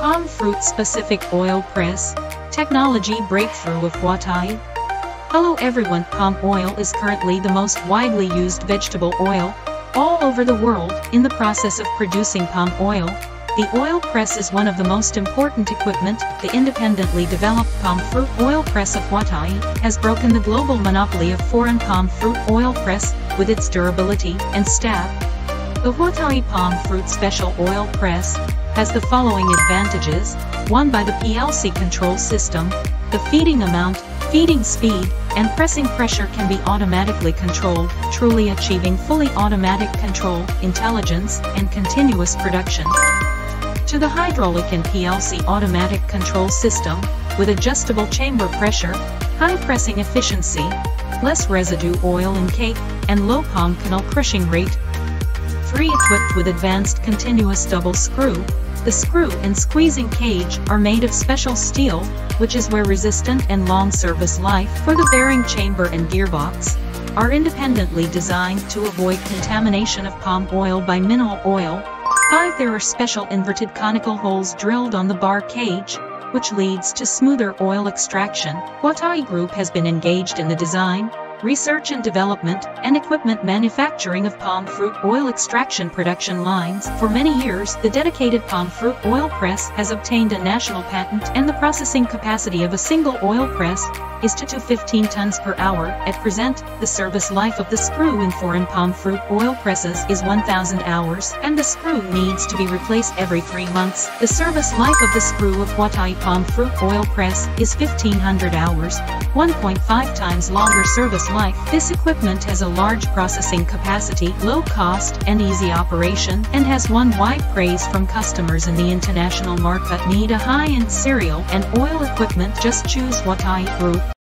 Palm fruit specific oil press, technology breakthrough of Huatai. Hello everyone, palm oil is currently the most widely used vegetable oil all over the world in the process of producing palm oil. The oil press is one of the most important equipment. The independently developed palm fruit oil press of Huatai has broken the global monopoly of foreign palm fruit oil press with its durability and staff. The Huatai palm fruit special oil press has the following advantages, one by the PLC control system, the feeding amount, feeding speed, and pressing pressure can be automatically controlled, truly achieving fully automatic control, intelligence, and continuous production. Two the hydraulic and PLC automatic control system, with adjustable chamber pressure, high pressing efficiency, less residue oil in cake, and low palm kernel crushing rate. 3. Equipped with advanced continuous double screw, the screw and squeezing cage are made of special steel, which is wear resistant and long service life for the bearing chamber and gearbox are independently designed to avoid contamination of palm oil by mineral oil. 5. There are special inverted conical holes drilled on the bar cage, which leads to smoother oil extraction. Huatai Group has been engaged in the design, research and development, and equipment manufacturing of palm fruit oil extraction production lines. For many years, the dedicated palm fruit oil press has obtained a national patent and the processing capacity of a single oil press is to 15 tons per hour. At present, the service life of the screw in foreign palm fruit oil presses is 1,000 hours, and the screw needs to be replaced every three months. The service life of the screw of Huatai palm fruit oil press is 1,500 hours, 1.5 times longer service This equipment has a large processing capacity, low cost, and easy operation, and has won wide praise from customers in the international market. Need a high-end cereal and oil equipment? Just choose Huatai Group.